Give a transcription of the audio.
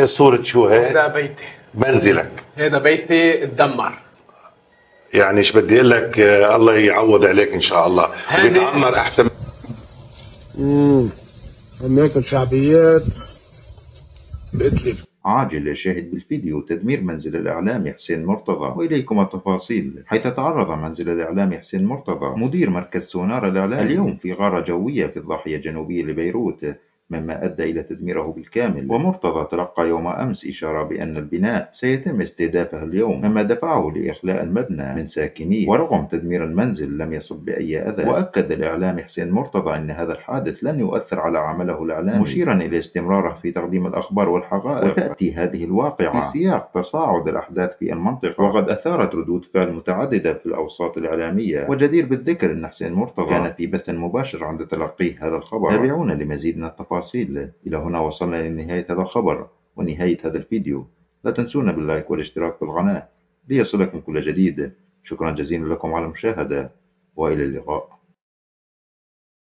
هي صورة شو؟ هي؟ هذا بيتي. منزلك. هذا بيتي اتدمر يعني إيش بدي أقول لك؟ آه، الله يعوض عليك إن شاء الله. ويتعمر أحسن. امم هناك الشعبيات بإدلب عاجل الشاهد بالفيديو تدمير منزل الإعلامي حسين مرتضى. وإليكم التفاصيل. حيث تعرض منزل الإعلامي حسين مرتضى مدير مركز سونار الإعلامي اليوم في غارة جوية في الضاحية الجنوبية لبيروت. مما أدى إلى تدميره بالكامل. ومرتضى تلقى يوم أمس إشارة بأن البناء سيتم استهدافه اليوم مما دفعه لإخلاء المبنى من ساكنيه. ورغم تدمير المنزل لم يصب بأي أذى وأكد الإعلامي حسين مرتضى أن هذا الحادث لن يؤثر على عمله الإعلامي. مشيرا إلى استمراره في تقديم الأخبار والحقائق. وتأتي هذه الواقعة في سياق تصاعد الأحداث في المنطقة. وقد أثارت ردود فعل متعددة في الأوساط الإعلامية. وجدير بالذكر أن حسين مرتضى كان في بث مباشر عند تلقيه هذا الخبر. تابعونا لمزيد من التفاصيل إلى هنا وصلنا لنهاية هذا الخبر ونهاية هذا الفيديو. لا تنسونا باللايك والاشتراك في القناة ليصلكم كل جديد. شكرا جزيلا لكم على المشاهدة. وإلى اللقاء.